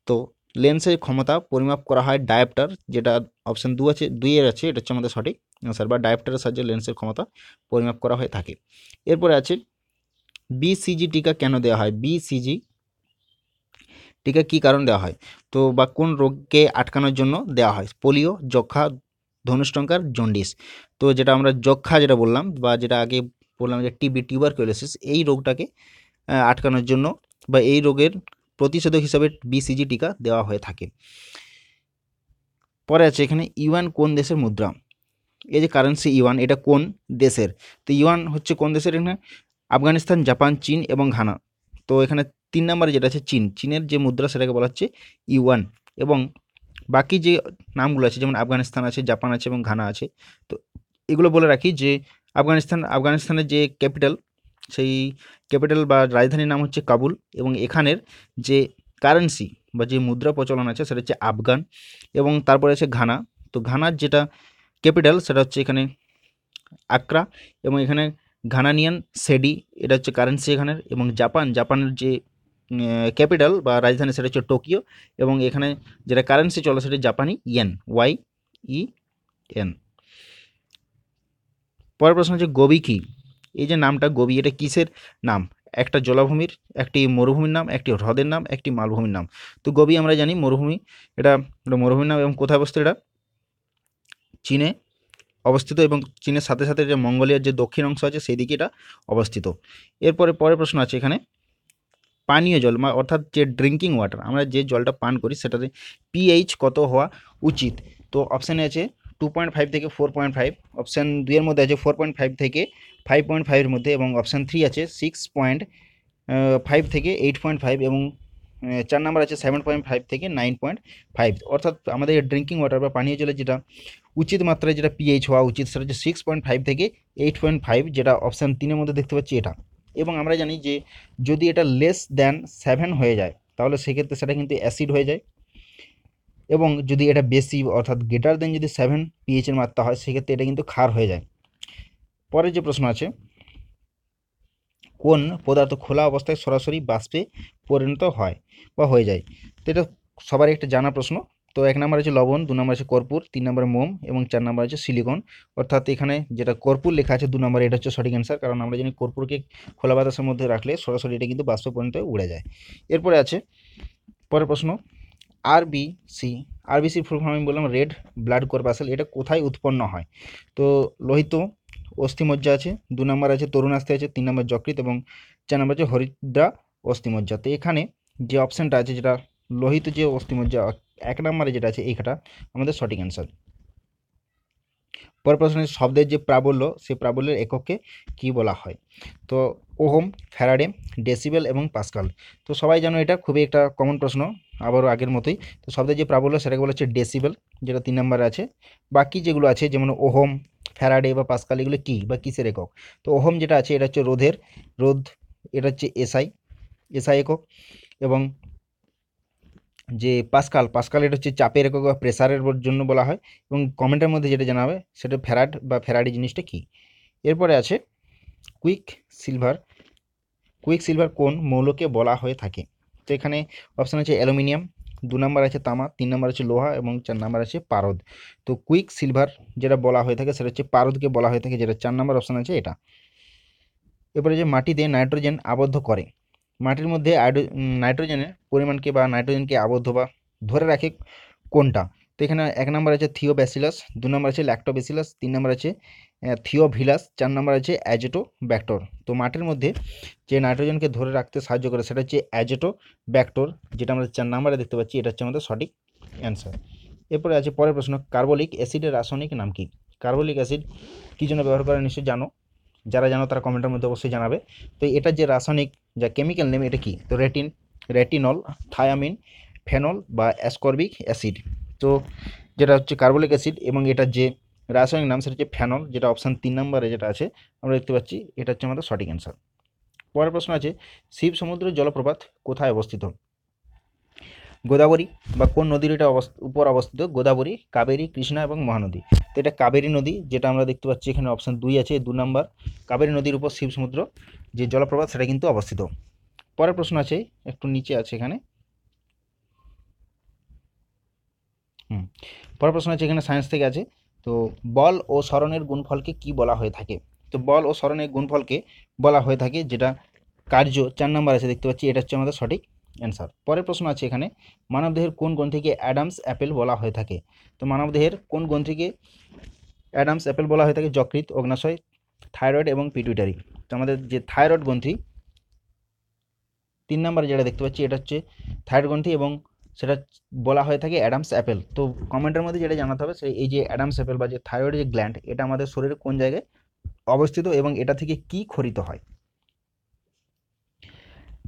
তো লেন্সের ক্ষমতা পরিমাপ করা হয় ডায়াপ্টার, যেটা অপশান দু আছে, দুইয়ের আছে, এটা হচ্ছে আমাদের সঠিক অ্যান্সার বা ডায়াপ্টারের সাহায্যে লেন্সের ক্ষমতা পরিমাপ করা হয়ে থাকে। এরপরে আছে বিসিজি টিকা কেন দেওয়া হয়? বিসিজি টিকা কী কারণ দেওয়া হয়? তো বা কোন রোগকে আটকানোর জন্য দেওয়া হয়? পোলিও যক্ষা ধনুষ্টঙ্কার জন্ডিস। তো যেটা আমরা যক্ষা যেটা বললাম বা যেটা আগে বললাম যে টিবি টিউবারকুলোসিস এই রোগটাকে আটকানোর জন্য বা এই রোগের প্রতিষেধক হিসাবে বিসিজি টিকা দেওয়া হয়ে থাকে। পরে আছে এখানে ইউয়ান কোন দেশের মুদ্রা? এই যে কারেন্সি ইউয়ান এটা কোন দেশের? তো ইউয়ান হচ্ছে কোন দেশের এখানে? আফগানিস্তান, জাপান, চীন এবং ঘানা। তো এখানে তিন নম্বরে যেটা আছে চীন। চীনের যে মুদ্রা সেটাকে বলা হচ্ছে ইউয়ান এবং বাকি যে নামগুলো আছে, যেমন আফগানিস্তান আছে, জাপান আছে এবং ঘানা আছে, তো এগুলো বলে রাখি যে আফগানিস্তান, আফগানিস্তানের যে ক্যাপিটাল, সেই ক্যাপিটাল বা রাজধানীর নাম হচ্ছে কাবুল এবং এখানের যে কারেন্সি বা যে মুদ্রা প্রচলন আছে, সেটা হচ্ছে আফগান এবং তারপরে আছে ঘানা। তো ঘানার যেটা ক্যাপিটাল, সেটা হচ্ছে এখানে আক্রা এবং এখানে ঘানানিয়ান, সেডি, এটা হচ্ছে কারেন্সি এখানের, এবং জাপান, জাপানের যে ক্যাপিটাল বা রাজধানী সেটা হচ্ছে টোকিও, এবং এখানে যেটা কারেন্সি চলে সেটা জাপানি ইয়েন ওয়াই ই এন পরের প্রশ্ন হচ্ছে গোবি কি? এই যে নামটা গোবি, এটা কিসের নাম? একটা জলাভূমির, একটি মরুভূমির নাম, একটি হ্রদের নাম, একটি মালভূমির নাম। তো গোবি আমরা জানি মরুভূমি এটা মরুভূমির নাম এবং কোথায় অবস্থিত এটা? চীনে। অবস্থিত এবং চীনের সাথে সাথে যে মঙ্গোলিয়ার যে দক্ষিণ অংশ আছে সেই দিকে এটা অবস্থিত। এরপরে পরের প্রশ্ন আছে এখানে। পানীয় জল অর্থাৎ যে ড্রিঙ্কিং ওয়াটার আমরা যে জলটা পান করি সেটাতে পিএইচ কত হওয়া উচিত? তো অপশানে আছে টু পয়েন্ট ফাইভ থেকে ফোর পয়েন্ট ফাইভ অপশান দুইয়ের মধ্যে আছে ফোর পয়েন্ট ফাইভ থেকে ফাইভ পয়েন্ট ফাইভের মধ্যে এবং অপশান থ্রি আছে সিক্স পয়েন্ট ফাইভ থেকে এইট পয়েন্ট ফাইভ এবং চার নাম্বার আছে সেভেন পয়েন্ট ফাইভ থেকে নাইন পয়েন্ট ফাইভ অর্থাৎ আমাদের ড্রিঙ্কিং ওয়াটার বা পানীয় জলের যেটা উচিত মাত্রায় যেটা পিএইচ হওয়া উচিত, সেটা হচ্ছে সিক্স পয়েন্ট ফাইভ থেকে এইট পয়েন্ট ফাইভ যেটা অপশান তিনের মধ্যে দেখতে পাচ্ছি এটা। এবং আমরা জানি যে যদি এটা লেস দ্যান সেভেন হয়ে যায়, তাহলে সেক্ষেত্রে সেটা কিন্তু অ্যাসিড হয়ে যায়। এবং যদি এটা বেশি, অর্থাৎ গ্রেটার দেন যদি সেভেন পিএইচের মাত্রা হয়, সেক্ষেত্রে এটা কিন্তু ক্ষার হয়ে যায়। পরের যে প্রশ্ন আছে কোন পদার্থ খোলা অবস্থায় সরাসরি বাষ্পে পরিণত হয় বা হয়ে যায়? তো এটা সবারই একটা জানা প্রশ্ন। তো এক নম্বর আছে লবণ, দু নম্বর আছে কর্পূর, তিন নম্বরে মোম এবং চার নম্বর আছে সিলিকন। অর্থাৎ এখানে যেটা কর্পূর লেখা আছে দু নম্বরে, এটা হচ্ছে সঠিক অ্যান্সার কারণ আমরা জানি কর্পূরকে খোলা বাতাসের মধ্যে রাখলে সরাসরি এটা কিন্তু বাষ্পে পরিণত হয়ে উড়ে যায়। এরপরে আছে পরের প্রশ্ন। আরবিসি আরবিসি ফুল ফর্ম আমি বললাম রেড ব্লাড কর্পাসেল এটা কোথায় উৎপন্ন হয়? তো লোহিত অস্থিমজ্জা আছে, দু নম্বর আছে তরুণ তরুণাস্থি আছে, তিন নম্বর যকৃত এবং চার নম্বর আছে হরিদ্রা অস্থিমজ্জা। তো এখানে যে অপশানটা আছে যেটা, লোহিত যে অস্থিমজ্জা, এক নম্বরে যেটা আছে এইটা আমাদের সঠিক অ্যান্সার পর প্রশ্ন শব্দের যে প্রাবল্য, সেই প্রাবল্যের এককে কি বলা হয়? তো ওহম, ফ্যারাডে, ডেসিবেল এবং পাস্কাল। তো সবাই জানো এটা, খুবই একটা কমন প্রশ্ন, আবারও আগের মতোই। তো শব্দের যে প্রাবল্য, সেটাকে বলা হচ্ছে ডেসিবেল, যেটা তিন নম্বরে আছে। বাকি যেগুলো আছে, যেমন ওহম ফ্যারাডে বা পাস্কাল এগুলো কী বা কিসের একক? তো ওহম যেটা আছে, এটা হচ্ছে রোধের, রোধ, এটা হচ্ছে এসআই এসআই একক এবং যে পাস্কাল পাস্কাল এটা হচ্ছে চাপের একক বা প্রেসারের জন্য বলা হয় এবং কমেন্টের মধ্যে যেটা জানাবে সেটা ফ্যারাড বা ফ্যারাডি জিনিসটা কী? এরপরে আছে কুইক সিলভার কুইক সিলভার কোন মৌলকে বলা হয়ে থাকে? তো এখানে অপশান আছে অ্যালুমিনিয়াম দু নম্বর আছে তামা, তিন নম্বর আছে লোহা এবং চার নম্বর আছে পারদ। তো কুইক সিলভার যেটা বলা হয়ে থাকে সেটা হচ্ছে পারদকে বলা হয়ে থাকে, যেটা চার নম্বর অপশান আছে এটা। এরপরে যে মাটিতে নাইট্রোজেন আবদ্ধ করে, মাটির মধ্যে নাইট্রোজেনের পরিমাণকে বা নাইট্রোজেনকে আবদ্ধ বা ধরে রাখে কোনটা? তো এখানে এক নম্বর আছে থিওব্যাসিলাস দু নম্বর আছে ল্যাক্টোব্যাসিলাস তিন নম্বর আছে থিওভিলাস চার নম্বর আছে অ্যাজেটো ব্যাক্টর তো মাটির মধ্যে যে নাইট্রোজেনকে ধরে রাখতে সাহায্য করে সেটা হচ্ছে অ্যাজেটো ব্যাক্টর যেটা আমরা চার নম্বরে দেখতে পাচ্ছি, এটা হচ্ছে আমাদের সঠিক অ্যান্সার এরপরে আছে পরের প্রশ্ন কার্বলিক অ্যাসিডের রাসায়নিক নাম কি? কার্বলিক অ্যাসিড কী জন্য ব্যবহার করে নিশ্চয়ই জানো? যারা জানো তারা কমেন্টের মধ্যে অবশ্যই জানাবে। তো এটার যে রাসায়নিক, যা কেমিক্যাল নেম এটা কি? তো রেটিন রেটিনল থায়ামিন ফেনল বা অ্যাসকর্বিক অ্যাসিড তো যেটা হচ্ছে কার্বলিক অ্যাসিড এবং এটার যে রাসায়নিক নাম, সেটা হচ্ছে ফেনল, যেটা অপশান তিন নম্বরে যেটা আছে, আমরা দেখতে পাচ্ছি, এটা হচ্ছে আমাদের সঠিক অ্যান্সার পরের প্রশ্ন আছে, শিব সমুদ্রের জলপ্রপাত কোথায় অবস্থিত? গোদাবরী বা কোন নদীর এটা উপর অবস্থিত? গোদাবরী, কাবেরী, কৃষ্ণা এবং মহানদী। তো এটা কাবেরী নদী, যেটা আমরা দেখতে পাচ্ছি এখানে অপশান দুই আছে, দু নম্বর। কাবেরী নদীর উপর শিব সমুদ্র যে জলপ্রপাত, সেটা কিন্তু অবস্থিত। পরের প্রশ্ন আছে, একটু নিচে আছে এখানে। হুম। পরের প্রশ্ন আছে এখানে সায়েন্স থেকে আছে। তো বল ও স্মরণের গুণফলকে কি বলা হয়ে থাকে? তো বল ও স্মরণের গুণফলকে বলা হয়ে থাকে যেটা কার্য চার নাম্বার আছে, দেখতে পাচ্ছি। এটা হচ্ছে আমাদের সঠিক অ্যান্সার পরের প্রশ্ন আছে এখানে, মানবদেহের কোন গ্রন্থিকে অ্যাডামস অ্যাপেল বলা হয়ে থাকে? তো মানবদেহের কোন গ্রন্থিকে অ্যাডামস অ্যাপেল বলা হয়ে থাকে? যকৃৎ, অগ্নাশয়, থাইরয়েড এবং পিটুইটারি। তো আমাদের যে থাইরয়েড গ্রন্থি, তিন নাম্বারে যেটা দেখতে পাচ্ছি, এটা হচ্ছে থাইরয়েড গ্রন্থি এবং সেটা বলা হয়ে থাকে অ্যাডামস অ্যাপেল। তো কমেন্টের মধ্যে যেটা জানাতে হবে, সেই এই যে অ্যাডামস অ্যাপেল বা যে থাইরয়েড যে গ্ল্যান্ড এটা আমাদের শরীরে কোন জায়গায় অবস্থিত এবং এটা থেকে কি খরিত হয়?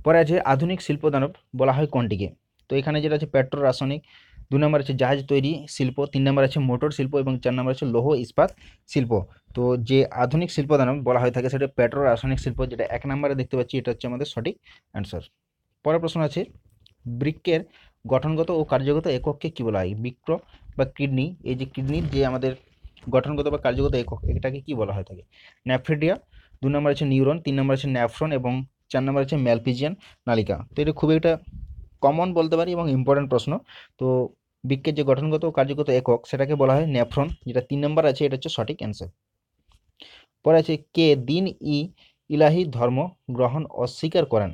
পরে আছে আধুনিক শিল্পদানব বলা হয় কোনটিকে। তো এখানে যেটা আছে পেট্রো রাসায়নিক, দু নম্বর আছে জাহাজ তৈরি শিল্প, তিন নম্বর আছে মোটর শিল্প এবং চার নম্বর আছে লৌহ ইস্পাত শিল্প। তো যে আধুনিক শিল্পদানব বলা হয়ে থাকে সেটা পেট্রো রাসায়নিক শিল্প, যেটা এক নম্বরে দেখতে পাচ্ছি, এটা হচ্ছে আমাদের সঠিক অ্যান্সার পরের প্রশ্ন আছে, বৃক্কের গঠনগত ও কার্যগত একককে কী বলা হয়? বৃক্ক বা কিডনি, এই যে কিডনির যে আমাদের গঠনগত বা কার্যগত একক, এটাকে কি বলা হয় থাকে ন্যাফ্রিডিয়া দু নম্বর আছে নিউরন তিন নম্বর আছে ন্যাফ্রন এবং চার নম্বর আছে ম্যালপিজিয়ান নালিকা। তো এটা খুবই একটা কমন বলতে পারি এবং ইম্পর্ট্যান্ট প্রশ্ন। তো বৃক্ষের যে গঠনগত ও কার্যগত একক, সেটাকে বলা হয় ন্যাফ্রন যেটা তিন নম্বর আছে, এটা হচ্ছে সঠিক অ্যান্সার পরে আছে কে, দিন, ই, ইলাহি, ধর্ম, গ্রহণ, অস্বীকার, করেন।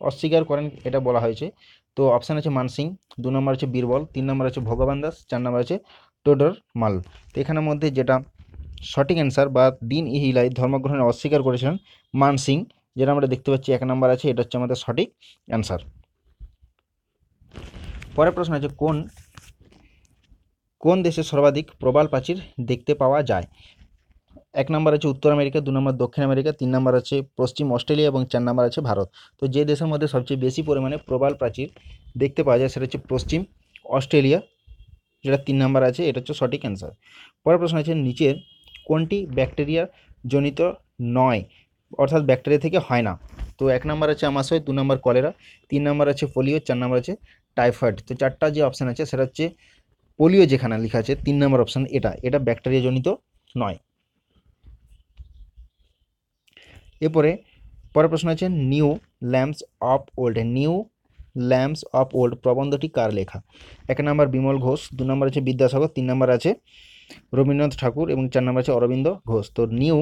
অস্বীকার, করেন, এটা বলা হয়েছে। তো অপশান আছে মানসিং, দু নম্বর আছে বীরবল, তিন নম্বর আছে ভগবান দাস, চার নম্বর আছে টোডর মাল। তো এখানের মধ্যে যেটা সঠিক অ্যান্সার বা দিন ইহিলাই ধর্মগ্রহণে অস্বীকার করেছিলেন মানসিং, যেটা আমরা দেখতে পাচ্ছি এক নম্বর আছে, এটা হচ্ছে আমাদের সঠিক অ্যান্সার পরের প্রশ্ন আছে, কোন কোন দেশে সর্বাধিক প্রবাল প্রাচীর দেখতে পাওয়া যায়? এক নম্বর আছে উত্তর আমেরিকা, দু নম্বর দক্ষিণ আমেরিকা, তিন নম্বর আছে পশ্চিম অস্ট্রেলিয়া এবং চার নম্বর আছে ভারত। তো যে দেশের মধ্যে সবচেয়ে বেশি পরিমাণে প্রবাল প্রাচীর দেখতে পাওয়া যায় সেটা হচ্ছে পশ্চিম অস্ট্রেলিয়া, যেটা তিন নম্বর আছে, এটা হচ্ছে সঠিক অ্যান্সার পরের প্রশ্ন আছে, নিচের কোনটি ব্যাকটেরিয়া জনিত নয়? অর্থাৎ ব্যাকটেরিয়া থেকে হয় না। তো এক নম্বর আছে আমাশয়, দু নম্বর কলেরা তিন নম্বর আছে পোলিও চার নম্বর আছে টাইফয়েড তো চারটা যে অপশান আছে, সেটা হচ্ছে পোলিও যেখানে লেখা আছে, তিন নম্বর অপশান এটা এটা ব্যাকটেরিয়া জনিত নয়। এরপরে পরের প্রশ্ন আছে new lamps of old, new lamps of old প্রবন্ধটি কার লেখা? এক নম্বর বিমল ঘোষ, দু নম্বর আছে বিদ্যাসাগর, তিন নম্বর আছে রবীন্দ্রনাথ ঠাকুর এবং চার নম্বর আছে অরবিন্দ ঘোষ। তো নিউ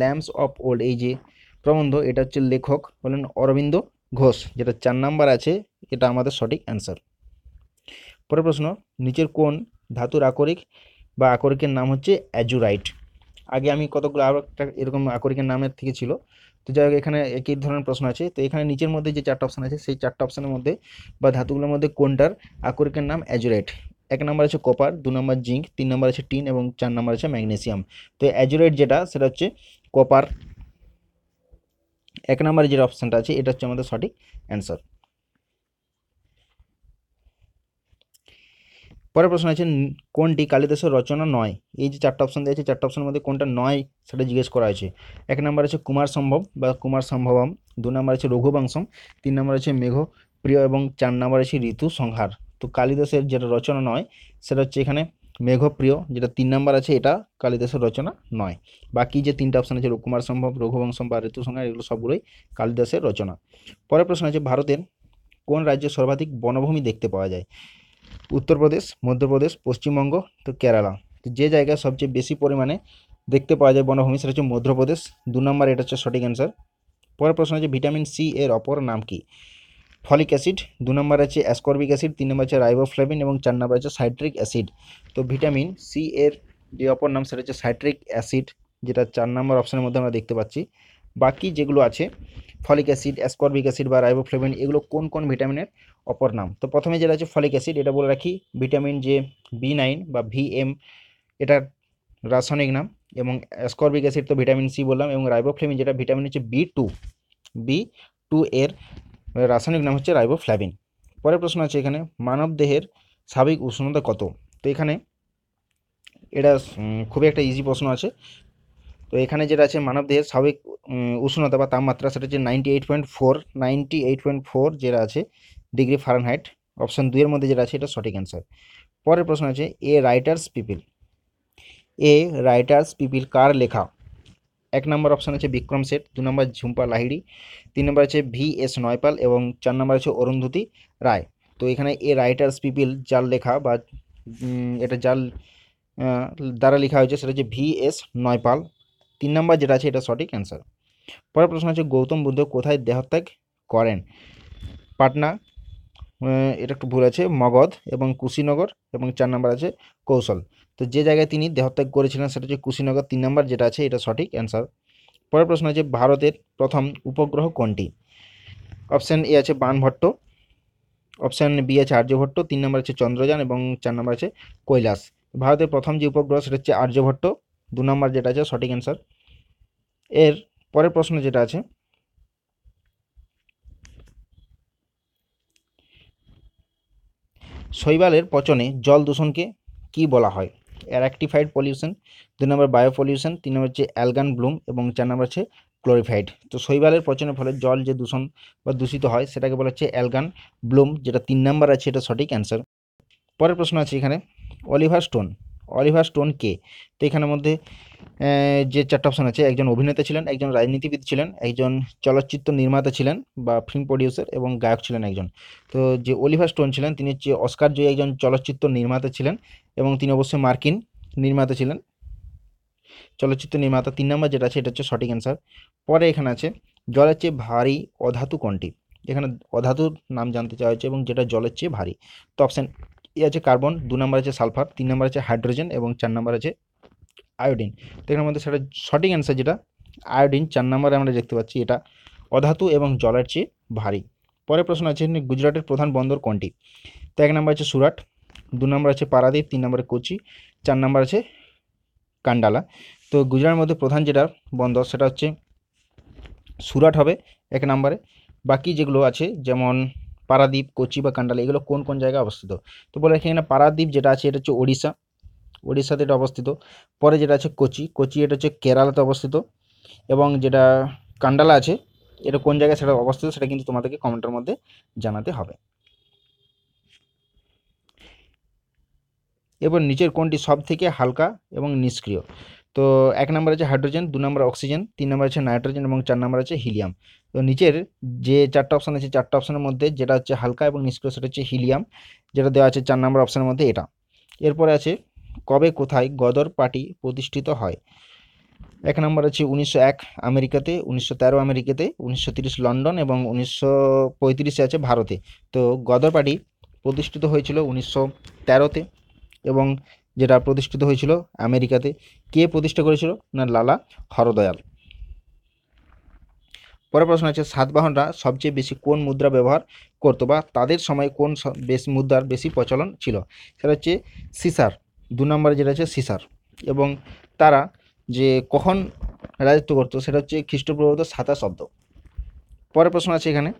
ল্যাম্পস অফ ওল্ড এই যে প্রবন্ধ, এটা হচ্ছে লেখক হলেন অরবিন্দ ঘোষ, যেটা চার নাম্বার আছে, এটা আমাদের সঠিক অ্যান্সার পরের প্রশ্ন, নিচের কোন ধাতুর আকরিক বা আকরিকের নাম হচ্ছে অ্যাজুরাইট? আগে আমি কতগুলো আরও একটা এরকম আকরিকের নামের থেকে ছিল। তো যাই হোক, এখানে একই ধরনের প্রশ্ন আছে। তো এখানে নিচের মধ্যে যে চারটা অপশান আছে, সেই চারটা অপশানের মধ্যে বা ধাতুগুলোর মধ্যে কোনটার আকরিকের নাম অ্যাজুরাইট এক নম্বর আছে কপার দু নম্বর জিঙ্ক তিন নম্বর আছে টিন এবং চার নম্বর আছে ম্যাগনেসিয়াম তো অ্যাজুরাইট যেটা, সেটা হচ্ছে কপার এক নম্বরে যে অপশানটা আছে, এটা হচ্ছে আমাদের সঠিক অ্যান্সার পরের প্রশ্ন আছে কোনটি কালিদাসের রচনা নয়? এই যে চারটা অপশন দিয়েছে চারটা অপশনের মধ্যে কোনটা নয় সেটা জিজ্ঞেস করা হয়েছে। এক নম্বর আছে কুমার সম্ভব বা কুমার সম্ভবম, দু নম্বর আছে রঘুবংশম, তিন নম্বর আছে মেঘ প্রিয় এবং চার নম্বর আছে ঋতু সংহার। তো কালিদাসের যেটা রচনা নয়, সেটা হচ্ছে এখানে মেঘপ্রিয় যেটা তিন নম্বর আছে, এটা কালিদাসের রচনা নয়। বাকি যে তিনটা অপশন আছে, কুমার সম্ভব, রঘুবংশম বা ঋতু সংহার, এগুলো সবগুলোই কালিদাসের রচনা। পরের প্রশ্ন আছে ভারতের কোন রাজ্যে সর্বাধিক বনভূমি দেখতে পাওয়া যায়? উত্তরপ্রদেশ, মধ্যপ্রদেশ, পশ্চিমবঙ্গ, তো কেরালা। তো যে জায়গায় সবচেয়ে বেশি পরিমাণে দেখতে পাওয়া যায় বনভূমি, সেটা হচ্ছে মধ্যপ্রদেশ। দু নম্বর, এটা হচ্ছে সঠিক অ্যান্সার পরের প্রশ্ন হচ্ছে ভিটামিন সি এর অপর নাম কি? Folic acid. দু নম্বর আছে অ্যাসকর্বিক অ্যাসিড তিন নম্বর আছে রাইবোফ্লেভিন এবং চার নম্বর আছে সাইট্রিক অ্যাসিড তো ভিটামিন সি এর যে অপর নাম, সেটা হচ্ছে সাইট্রিক অ্যাসিড যেটা চার নম্বর অপশনের মধ্যে আমরা দেখতে পাচ্ছি। বাকি যেগুলো আছে, ফলিক অ্যাসিড, অ্যাসকর্বিক অ্যাসিড বা রাইবোফ্লেভিন, এগুলো কোন কোন ভিটামিনের অপর নাম? তো প্রথমে যেটা আছে ফলিক অ্যাসিড, এটা বলে রাখি, ভিটামিন যে বি নাইন বা ভি এম এটার রাসায়নিক নাম এবং অ্যাসকর্বিক অ্যাসিড তো ভিটামিন সি বললাম এবং রাইবোফ্লেভিন যেটা, ভিটামিন হচ্ছে বি টু বি টু এর রাসায়নিক নাম হচ্ছে রাইবোফ্ল্যাভিন পরের প্রশ্ন আছে এখানে, মানব দেহের স্বাভাবিক উষ্ণতা কত? তো এখানে এটা খুবই একটা ইজি প্রশ্ন আছে। তো এখানে যেটা আছে মানব দেহের স্বাভাবিক উষ্ণতা বা তাপমাত্রা, সেটা হচ্ছে ninety eight point four ninety eight point four যেটা আছে ডিগ্রি ফারেনহাইট অপশন দুইয়ের মধ্যে যেটা আছে এটা সঠিক অ্যান্সার পরের প্রশ্ন আছে a writer's people a writer's people কার লেখা? এক নম্বর অপশন আছে বিক্রম সেট দু নম্বর ঝুম্পা লাহিড়ি, তিন নম্বর আছে ভি এস নয়পাল এবং চার নম্বর আছে অরুন্ধতী রায়। তো এখানে এ রাইটার্স পিপিল যার লেখা বা এটা যার দ্বারা লেখা হয়েছে সেটা হচ্ছে ভি এস নয়পাল। তিন নম্বর যেটা আছে, এটা সঠিক অ্যান্সার পরের প্রশ্ন আছে গৌতম বুদ্ধ কোথায় দেহত্যাগ করেন? পাটনা এটা একটু ভুল আছে, মগধ এবং কুশিনগর এবং চার নম্বর আছে, কৌশল। তো যে জায়গায় তিনি দেহত্যাগ করেছিলেন, সেটা হচ্ছে কুশিনগর তিন নম্বর যেটা আছে, এটা সঠিক অ্যান্সার পরের প্রশ্ন আছে ভারতের প্রথম উপগ্রহ কোনটি? অপশান এ আছে, বানভট্ট অপশান বি আছে, আর্যভট্ট, তিন নম্বর আছে, চন্দ্রযান এবং চার নম্বর আছে, কৈলাস। ভারতের প্রথম যে উপগ্রহ, সেটা হচ্ছে আর্যভট্ট। দু নম্বর যেটা আছে, সঠিক অ্যান্সার এর পরের প্রশ্ন যেটা আছে, শৈবালের পচনে জল দূষণকে কি বলা হয়? অ্যারাক্টিফাইড পলিউশন দু নম্বর বায়ো পলিউশন তিন নম্বর হচ্ছে অ্যালগান ব্লুম এবং চার নম্বর হচ্ছে ক্লোরিফাইড তো শৈবালের পচনের ফলে জল যে দূষণ বা দূষিত হয়, সেটাকে বলা হচ্ছে অ্যালগান ব্লুম যেটা তিন নম্বর আছে, এটা সঠিক অ্যান্সার পরের প্রশ্ন আছে এখানে অলিভার স্টোন অলিভার স্টোন কে? তো এখানের মধ্যে যে চারটা অপশন আছে, একজন অভিনেতা ছিলেন, একজন রাজনীতিবিদ ছিলেন, একজন চলচ্চিত্র নির্মাতা ছিলেন বা ফিল্ম প্রডিউসার এবং গায়ক ছিলেন একজন। তো যে অলিভার স্টোন ছিলেন, তিনি হচ্ছে অস্কার জয়ী একজন চলচ্চিত্র নির্মাতা ছিলেন এবং তিনি অবশ্যই মার্কিন নির্মাতা ছিলেন। চলচ্চিত্র নির্মাতা তিন নম্বর যেটা আছে, এটা হচ্ছে সঠিক অ্যান্সার পরে এখানে আছে, জলের চেয়ে ভারী অধাতু কোনটি? এখানে অধাতুর নাম জানতে চাওয়া হয়েছে এবং যেটা জলের চেয়ে ভারী। তো অপশান এ আছে কার্বন, দু নম্বর আছে সালফার, তিন নম্বর আছে হাইড্রোজেন এবং চার নম্বর আছে আয়োডিন। তো মধ্যে সেটা সঠিক অ্যান্সার যেটা, আয়োডিন চার নম্বরে আমরা দেখতে পাচ্ছি এটা অধাতু এবং জলের চেয়ে ভারী। পরের প্রশ্ন আছে গুজরাটের প্রধান বন্দর কোনটি? তো এক নম্বর আছে সুরাট, দু নম্বর আছে পারাদ্বীপ, তিন নম্বরে কোচি, চার নম্বর আছে কান্ডালা। তো গুজরাটের মধ্যে প্রধান যেটা বন্দর সেটা হচ্ছে সুরাট হবে এক নম্বরে। বাকি যেগুলো আছে, যেমন পারাদ্বীপ, কোচি বা কান্ডালা, এগুলো কোন কোন জায়গায় অবস্থিত? তো বলে রাখি এখানে পারাদ্বীপ যেটা আছে, এটা হচ্ছে ওড়িশা। ওড়িশাতে এটা অবস্থিত। পরে যেটা আছে কোচি কোচি এটা হচ্ছে কেরালাতে অবস্থিত। এবং যেটা কান্ডালা আছে, এটা কোন জায়গায় সেটা অবস্থিত, সেটা কিন্তু তোমাদেরকে কমেন্টের মধ্যে জানাতে হবে। এবার নিচের কোনটি সব থেকে হালকা এবং নিষ্ক্রিয়? তো এক নম্বর আছে হাইড্রোজেন, দু নম্বর অক্সিজেন, তিন নম্বর আছে নাইট্রোজেন এবং চার নম্বর আছে হিলিয়াম। তো নিচের যে চারটা অপশান আছে, চারটা অপশানের মধ্যে যেটা হচ্ছে হালকা এবং নিষ্ক্রিয়, সেটা হচ্ছে হিলিয়াম যেটা দেওয়া আছে চার নম্বর অপশানের মধ্যে এটা। এরপরে আছে, কবে কোথায় গদর পার্টি প্রতিষ্ঠিত হয়? এক নম্বর আছে উনিশশো এক আমেরিকাতে, উনিশশো তেরো আমেরিকাতে, উনিশশো তিরিশ লন্ডন এবং উনিশশো পঁয়ত্রিশে আছে ভারতে। তো গদর পার্টি প্রতিষ্ঠিত হয়েছিল উনিশশো তেরোতে এবং যেটা প্রতিষ্ঠিত হয়েছিল আমেরিকাতে। কে প্রতিষ্ঠা করেছিল? না, লালা হরদয়াল। পরের প্রশ্ন আছে সাতবাহনরা সবচেয়ে বেশি কোন মুদ্রা ব্যবহার করতো বা তাদের সময় কোন বেশি মুদ্রার বেশি প্রচলন ছিল? সেটা হচ্ছে সিসার। দু নম্বরে যেটা আছে সিসার। এবং তারা যে কখন রাজত্ব করতো, সেটা হচ্ছে খ্রিস্টপূর্বাব্দ সাতাশ অব্দ পরের প্রশ্ন আছে এখানে,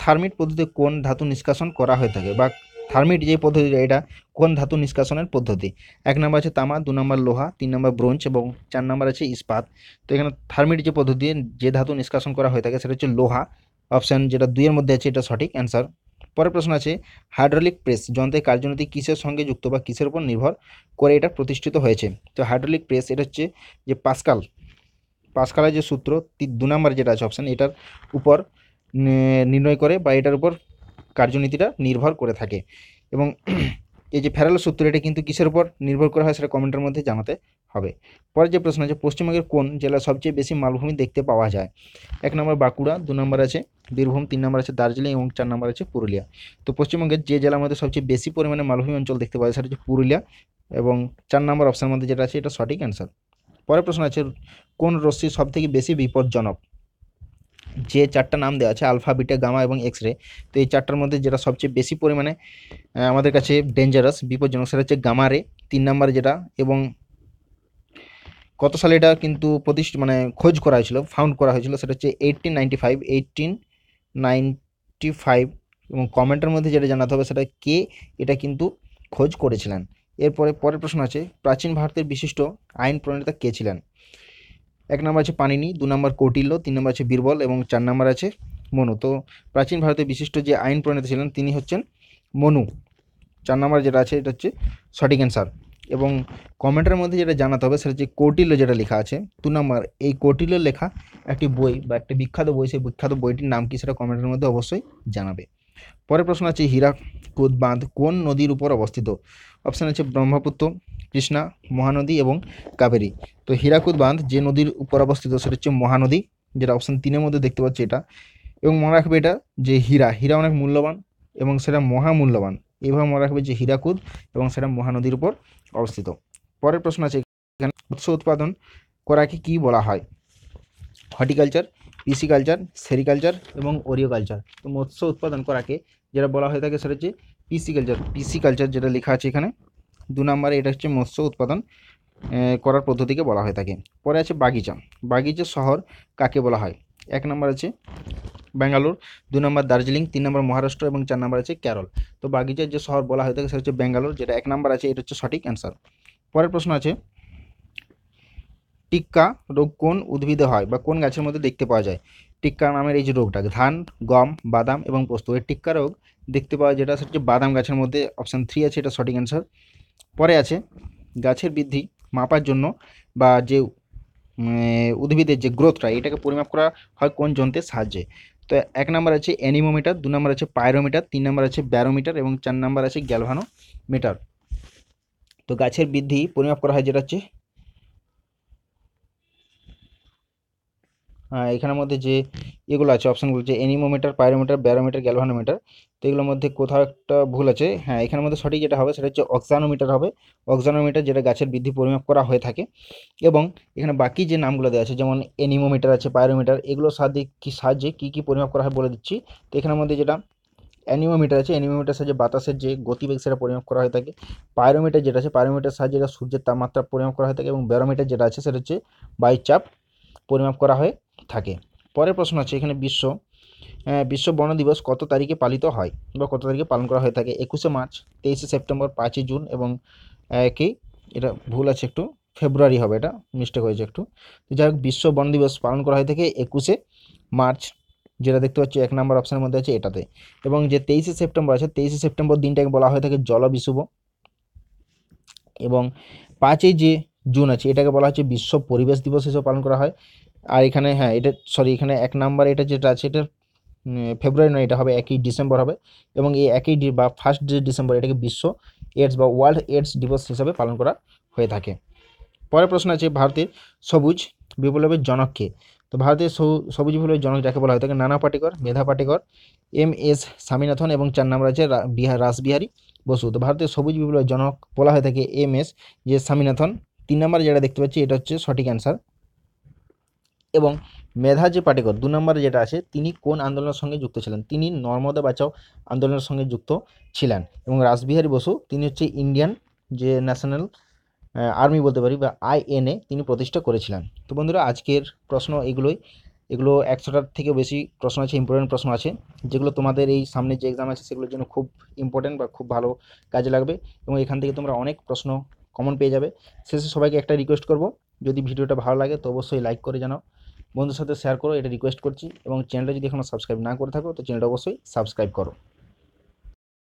থার্মিট পদ্ধতিতে কোন ধাতু নিষ্কাশন করা হয়ে থাকে বা থার্মিট যে পদ্ধতি, এটা কোন ধাতু নিষ্কাশনের পদ্ধতি? এক নম্বর আছে তামা, দু নম্বর লোহা, তিন নম্বর ব্রোঞ্জ এবং চার নম্বর আছে ইস্পাত। তো এখানে থার্মিট যে পদ্ধতি, যে ধাতু নিষ্কাশন করা হয়ে থাকে, সেটা হচ্ছে লোহা। অপশান যেটা দুইয়ের মধ্যে আছে, এটা সঠিক অ্যান্সার পরের প্রশ্ন আছে হাইড্রোলিক প্রেস যন্ত্রের কার্যনীতি কিসের সঙ্গে যুক্ত বা কিসের উপর নির্ভর করে এটা প্রতিষ্ঠিত হয়েছে? তো হাইড্রোলিক প্রেস এটা হচ্ছে যে পাস্কাল, পাস্কালের যে সূত্র দু নম্বর যেটা আছে অপশান এটার উপর নির্ণয় করে বা এটার উপর কার্যনীতিটা নির্ভর করে থাকে। এবং এই যে ফেরালো সূত্র, এটা কিন্তু কিসের উপর নির্ভর করা হয় সেটা কমেন্টের মধ্যে জানাতে হবে। পরের যে প্রশ্ন আছে পশ্চিমবঙ্গের কোন জেলায় সবচেয়ে বেশি মালভূমি দেখতে পাওয়া যায়? এক নম্বর বাঁকুড়া, দু নম্বর আছে বীরভূম, তিন নম্বর আছে দার্জিলিং এবং চার নম্বর আছে পুরুলিয়া। তো পশ্চিমবঙ্গের যে জেলার মধ্যে সবচেয়ে বেশি পরিমাণে মালভূমি অঞ্চল দেখতে পাওয়া যায় সেটা হচ্ছে পুরুলিয়া এবং চার নম্বর অপশানের মধ্যে যেটা আছে, এটা সঠিক অ্যান্সার পরের প্রশ্ন আছে, কোন রশ্মি সব থেকে বেশি বিপজ্জনক? যে চারটা নাম দেওয়া আছে, আলফা, বিটা, গামা এবং এক্স রে তো এই চারটার মধ্যে যেটা সবচেয়ে বেশি পরিমাণে আমাদের কাছে ডেঞ্জারাস বিপজ্জনক সেটা হচ্ছে গামা রে তিন নাম্বার যেটা এবং কত সালে এটা কিন্তু প্রতিষ্ঠ মানে খোঁজ করা হয়েছিল ফাউন্ড করা হয়েছিল, সেটা হচ্ছে eighteen ninety five eighteen ninety five এবং কমেন্টের মধ্যে যেটা জানাতে হবে সেটা কে এটা কিন্তু খোঁজ করেছিলেন। এরপরে পরের প্রশ্ন আছে, প্রাচীন ভারতের বিশিষ্ট আইন প্রণেতা কে ছিলেন? এক নম্বর আছে পানিনি, দু নম্বর কৌটিল্য, তিন নম্বর আছে বীরবল এবং চার নম্বর আছে মনু। তো প্রাচীন ভারতের বিশিষ্ট যে আইন প্রণেতা ছিলেন, তিনি হচ্ছেন মনু। চার নম্বর যেটা আছে, এটা হচ্ছে সঠিক অ্যান্সার এবং কমেন্টের মধ্যে যেটা জানাতে হবে, সেটা হচ্ছে কৌটিল্য যেটা লেখা আছে, দু নম্বর। এই কৌটিল্য লেখা একটি বই বা একটি বিখ্যাত বই, সেই বিখ্যাত বইটির নাম কি, সেটা কমেন্টের মধ্যে অবশ্যই জানাবে। পরের প্রশ্ন আছে হীরাকুদ বাঁধ কোন নদীর উপর অবস্থিত? অপশান আছে ব্রহ্মপুত্র কৃষ্ণা, মহানদী এবং কাবেরী তো হীরাকুদ বাঁধ যে নদীর উপর অবস্থিত, সেটা হচ্ছে মহানদী, যেটা অপশান তিনের মধ্যে দেখতে পাচ্ছি এটা। এবং মনে রাখবে এটা যে হীরা হীরা অনেক মূল্যবান এবং সেটা মহামূল্যবান। এইভাবে মনে রাখবে যে হীরাকুদ এবং সেটা মহানদীর উপর অবস্থিত। পরের প্রশ্ন আছে এখানে মৎস্য উৎপাদন করাকে কি বলা হয়? হর্টিকালচার, পিসিকালচার, সেরিকালচার এবং ওরিওকালচার। তো মৎস্য উৎপাদন করাকে যেটা বলা হয়ে থাকে, সেটা হচ্ছে পিসিকালচার পিসিকালচার যেটা লেখা আছে এখানে। দু নম্বরে এটা হচ্ছে মৎস্য উৎপাদন করার পদ্ধতিকে বলা হয়ে থাকে। পরে আছে বাগিচা। বাগিচা শহর কাকে বলা হয়? এক নম্বর আছে ব্যাঙ্গালোর, দু নম্বর দার্জিলিং, তিন নম্বর মহারাষ্ট্র এবং চার নম্বর আছে কেরল। তো বাগিচার যে শহর বলা হয়ে থাকে সেটা হচ্ছে ব্যাঙ্গালোর, যেটা এক নম্বর আছে, এটা হচ্ছে সঠিক অ্যান্সার পরের প্রশ্ন আছে, টিক্কা রোগ কোন উদ্ভিদে হয় বা কোন গাছের মধ্যে দেখতে পাওয়া যায়? টিক্কা নামের এই যে রোগটা, ধান, গম, বাদাম এবং পোস্ত, এই টিক্কা রোগ দেখতে পাওয়া যেটা সেটা হচ্ছে বাদাম গাছের মধ্যে অপশান থ্রি আছে, এটা সঠিক অ্যান্সার পরে আছে গাছের বৃদ্ধি মাপার জন্য বা যে উদ্ভিদের যে গ্রোথটা, এটাকে পরিমাপ করা হয় কোন যন্ত্রের সাহায্যে। তো এক নম্বর আছে অ্যানিমোমিটার, দু নম্বর আছে পায়রোমিটার তিন নম্বর আছে ব্যারোমিটার এবং চার নম্বর আছে গ্যালভানোমিটার। তো গাছের বৃদ্ধি পরিমাপ করা হয় যেটা হচ্ছে এখানের মধ্যে যে এগুলো আছে অপশানগুলো যে অ্যানিমোমিটার পায়রোমিটার ব্যারোমিটার, গ্যালভানোমিটার। তো এগুলোর মধ্যে কোথাও একটা ভুল আছে। হ্যাঁ এখানের মধ্যে সঠিক যেটা হবে সেটা হচ্ছে অক্সানোমিটার হবে। অক্সানোমিটার যেটা গাছের বৃদ্ধি পরিমাপ করা হয়ে থাকে এবং এখানে বাকি যে নামগুলো দেওয়া আছে, যেমন অ্যানিমোমিটার আছে পায়রোমিটার এগুলোর সাহায্যে কী সাহায্যে কী কী পরিমাপ করা হয় বলে দিচ্ছি। তো এখানের মধ্যে যেটা অ্যানিমোমিটার আছে অ্যানিমোমিটার সাহায্যে বাতাসের যে গতিবেগ সেটা পরিমাপ করা হয়ে থাকে। পায়রোমিটার যেটা আছে পাইরোমিটার সাহায্যে যেটা সূর্যের তাপমাত্রা পরিমাপ করা হয়ে থাকে এবং ব্যারোমিটার যেটা আছে সেটা হচ্ছে বায়ুচাপ পরিমাপ করা হয়ে থাকে। পরের প্রশ্ন আছে, এখানে বিশ্ব বিশ্ব বন দিবস কত তারিখে পালিত হয় বা কত তারিখে পালন করা হয়ে থাকে? একুশে মার্চ, তেইশে সেপ্টেম্বর, পাঁচই জুন এবং কি? এটা ভুল আছে একটু। ফেব্রুয়ারি হবে এটা মিস্টেক হয়েছে একটু। তো যাই হোক, বিশ্ব বন দিবস পালন করা হয়ে থাকে একুশে মার্চ, যেটা দেখতে পাচ্ছি এক নম্বর অপশানের মধ্যে আছে এটাতে। এবং যে তেইশে সেপ্টেম্বর আছে, তেইশে সেপ্টেম্বর দিনটাকে বলা হয়ে থাকে জল বিশুভ। এবং পাঁচই যে জুন আছে, এটাকে বলা হচ্ছে বিশ্ব পরিবেশ দিবস হিসেবে পালন করা হয়। আর এখানে হ্যাঁ এটা সরি এখানে এক নাম্বার এটা যেটা আছে এটা ফেব্রুয়ারি নয়, এটা হবে একই ডিসেম্বর হবে এবং এই একই বা ফার্স্ট ডিসেম্বর এটাকে বিশ্ব এইডস বা ওয়ার্ল্ড এইডস দিবস হিসাবে পালন করা হয়ে থাকে। পরের প্রশ্ন আছে ভারতের সবুজ বিপ্লবের জনককে তো ভারতের সবুজ বিপ্লবের জনক যাকে বলা হয় থাকে নানা পাটেকর, মেধা পাটেকর, এম এস স্বামীনাথন এবং চার নম্বর আছে রা- বিহার রাসবিহারী বসু। তো ভারতের সবুজ বিপ্লবের জনক বলা হয়ে থাকে এম এস, যে স্বামীনাথন। তিন নম্বরে যেটা দেখতে পাচ্ছি, এটা হচ্ছে সঠিক অ্যান্সার এবং মেধা যে পাটেকর, দু নম্বরে যেটা আছে, তিনি কোন আন্দোলনের সঙ্গে যুক্ত ছিলেন? তিনি নর্মদা বাঁচাও আন্দোলনের সঙ্গে যুক্ত ছিলেন এবং রাসবিহারী বসু, তিনি হচ্ছে ইন্ডিয়ান যে ন্যাশনাল আর্মি বলতে পারি বা আইএনএ, তিনি প্রতিষ্ঠা করেছিলেন। তো বন্ধুরা, আজকের প্রশ্ন এগুলোই। এগুলো একশোটার থেকে বেশি প্রশ্ন আছে ইম্পর্টেন্ট প্রশ্ন আছে, যেগুলো তোমাদের এই সামনে যে এক্সাম আছে, সেগুলোর জন্য খুব ইম্পর্টেন্ট বা খুব ভালো কাজে লাগবে এবং এখান থেকে তোমরা অনেক প্রশ্ন কমন পেয়ে যাবে। শেষে সবাইকে একটা রিকোয়েস্ট করব, যদি ভিডিওটা ভালো লাগে তো অবশ্যই লাইক করে জানাও। বন্ধুর সাথে শেয়ার করো, এটা রিকোয়েস্ট করছি এবং চ্যানেলটা যদি এখনও সাবস্ক্রাইব না করে থাকো, তো চ্যানেলটা অবশ্যই সাবস্ক্রাইব করো।